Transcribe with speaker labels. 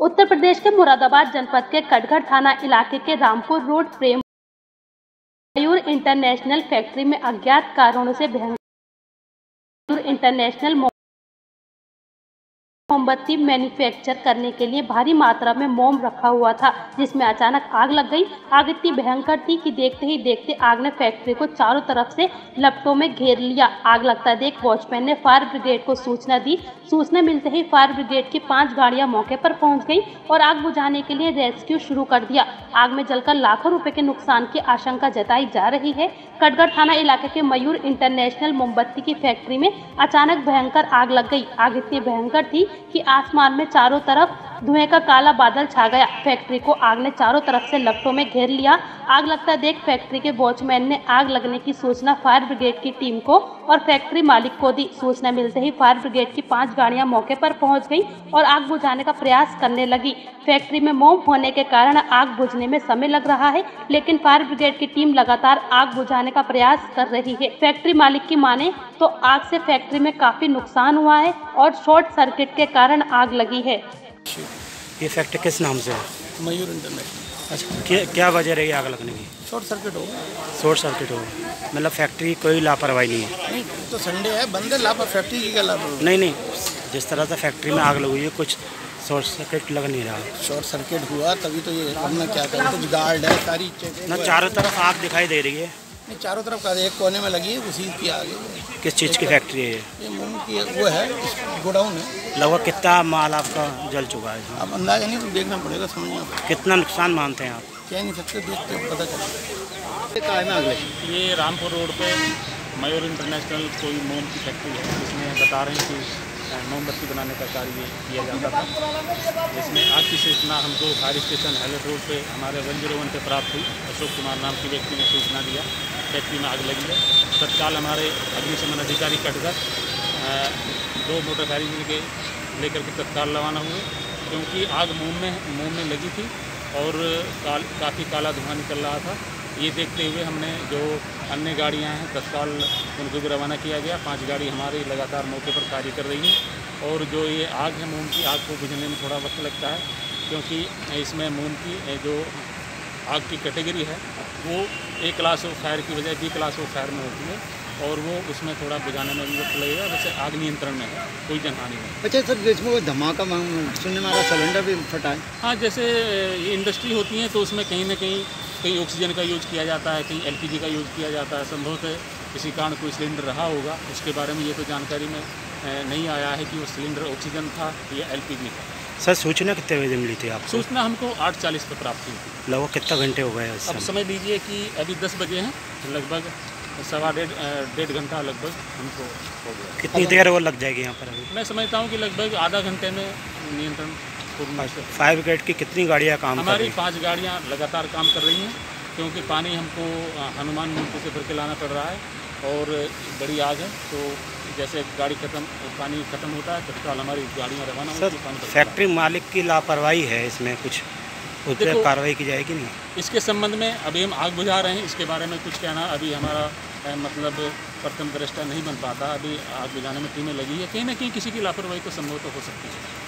Speaker 1: उत्तर प्रदेश के मुरादाबाद जनपद के कटघर थाना इलाके के Rampur road Prem Mayur international factory में अज्ञात कारणों से भयंकर इंटरनेशनल मोमबत्ती मैन्युफैक्चर करने के लिए भारी मात्रा में मोम रखा हुआ था, जिसमें अचानक आग लग गई। आग इतनी भयंकर थी कि देखते ही देखते आग ने फैक्ट्री को चारों तरफ़ से लपटों में घेर लिया। आग लगता देख वॉचमैन ने फायर ब्रिगेड को सूचना दी। सूचना मिलते ही फायर ब्रिगेड की पाँच गाड़ियाँ मौके पर पहुँच गई और आग बुझाने के लिए रेस्क्यू शुरू कर दिया। आग में जलकर लाखों रुपए के नुकसान की आशंका जताई जा रही है। कटगढ़ थाना इलाके के मयूर इंटरनेशनल मोमबत्ती की फैक्ट्री में अचानक भयंकर आग लग गई। आग इतनी भयंकर थी कि आसमान में चारों तरफ़ धुएँ का काला बादल छा गया। फैक्ट्री को आग ने चारों तरफ़ से लपटों में घेर लिया। आग लगता देख, फैक्ट्री के वॉचमैन ने आग लगने की सूचना फायर ब्रिगेड की टीम को और फैक्ट्री मालिक को दी। सूचना मिलते ही फायर ब्रिगेड की पाँच गाड़ियाँ मौके पर पहुँच गई और आग बुझाने का प्रयास करने लगी। फैक्ट्री में मोम होने के कारण आग बुझने में समय लग रहा है, लेकिन फायर ब्रिगेड की टीम लगातार आग बुझाने का प्रयास कर रही है। फैक्ट्री मालिक की माने तो आग से फैक्ट्री में काफ़ी नुकसान हुआ है और शॉर्ट सर्किट के कारण आग लगी है।
Speaker 2: ये फैक्ट्री किस नाम से है?
Speaker 3: मयूर इंटरनेशनल।
Speaker 2: अच्छा क्या क्या वजह रही आग लगने की?
Speaker 3: शॉर्ट सर्किट हो
Speaker 2: शॉर्ट सर्किट हो मतलब फैक्ट्री कोई लापरवाही नहीं है।
Speaker 3: नहीं तो संडे है बंदे लापर फैक्ट्री की क्या लापरवाही?
Speaker 2: नहीं नहीं जिस तरह से फैक्ट्री में आग लगी है कुछ शॉर्ट सर्किट लग नहीं रहा।
Speaker 3: शॉर्ट सर्किट हुआ तभी तो ये हमने क्या करें कुछ गार्ड है सारी
Speaker 2: ना चारों तरफ़ आग दिखाई दे रही है।
Speaker 3: नहीं चारों तरफ़ का एक कोने में लगी है उसी की आगे।
Speaker 2: किस चीज़ की फैक्ट्री है ये?
Speaker 3: ये मोम की वो है गोडाउन है।
Speaker 2: लगभग कितना माल आपका जल चुका है? इसमें?
Speaker 3: अब अंदाज़ा नहीं तो देखना पड़ेगा समझना
Speaker 2: कितना नुकसान मानते हैं आप?
Speaker 3: कह नहीं सकते देखते पता चलेगा।
Speaker 4: ये रामपुर रोड पे मयूर इंटरनेशनल कोई मोम की फैक्ट्री है जिसमें बता रहे हैं कि मोमबत्ती बनाने का कार्य किया जाता था। इसमें आग की सूचना हमको फायर स्टेशन हेलट रोड पे हमारे वन ज़ीरो वन पे प्राप्त हुई। अशोक कुमार नाम के व्यक्ति ने सूचना दिया। फैक्ट्री में आग लगी है। तत्काल हमारे अग्निशमन अधिकारी कटकर दो मोटर गाड़ी के लेकर के तत्काल रवाना हुए। क्योंकि आग मोम में मोम में लगी थी और काल, काफ़ी काला धुआँ निकल रहा था। ये देखते हुए हमने जो अन्य गाड़ियाँ हैं तत्काल उनको भी रवाना किया गया। पाँच गाड़ी हमारी लगातार मौके पर कार्य कर रही हैं और जो ये आग है मोम की आग को बुझने में थोड़ा वक्त लगता है क्योंकि इसमें मोम की जो आग की कैटेगरी है वो ए क्लास ऑफ़ फायर की बजाय बी क्लास ऑफ़ फायर में होती है और वो उसमें थोड़ा बुझाने में भी वक्त लगेगा। वैसे आग नियंत्रण में है कोई जनहानि नहीं।
Speaker 5: अच्छा सर इसमें कोई धमाका सुनने में सिलेंडर भी फटा है।
Speaker 4: हाँ जैसे ये इंडस्ट्री होती है तो उसमें कहीं ना कहीं कहीं ऑक्सीजन का यूज़ किया जाता है कहीं एलपीजी का यूज़ किया जाता है। संभवतः किसी कारण कोई सिलेंडर रहा होगा। उसके बारे में ये तो जानकारी में नहीं आया है कि वो सिलेंडर ऑक्सीजन था या एलपीजी था।
Speaker 2: सर सूचना कितने बजे मिली थी आपको?
Speaker 4: सूचना हमको आठ चालीस पर प्राप्त हुई
Speaker 2: लगभग कितना घंटे हो गए
Speaker 4: अब समझ लीजिए कि अभी दस बजे हैं लगभग सवा डेढ़ डेढ़ घंटा लगभग हमको हो गया।
Speaker 2: कितनी देर वो लग जाएगी यहाँ पर अभी?
Speaker 4: मैं समझता हूँ कि लगभग आधा घंटे में नियंत्रण
Speaker 2: फायर ब्रिगेड की कितनी गाड़ियाँ काम
Speaker 4: हमारी पाँच गाड़ियाँ लगातार काम कर रही हैं क्योंकि पानी हमको हनुमान मंदिर से भर के लाना पड़ रहा है और बड़ी आग है तो जैसे गाड़ी खत्म पानी खत्म होता है तत्काल हमारी गाड़ियाँ रवाना
Speaker 2: सर
Speaker 4: हैं
Speaker 2: फैक्ट्री मालिक की लापरवाही है इसमें कुछ? उस पर कार्रवाई की जाएगी नहीं?
Speaker 4: इसके संबंध में अभी हम आग बुझा रहे हैं इसके बारे में कुछ कहना अभी हमारा मतलब प्रथम दृष्टा नहीं बन पाता अभी आग बुझाने में टीमें लगी है कहीं ना कहीं किसी की लापरवाही तो संभव तो हो सकती है।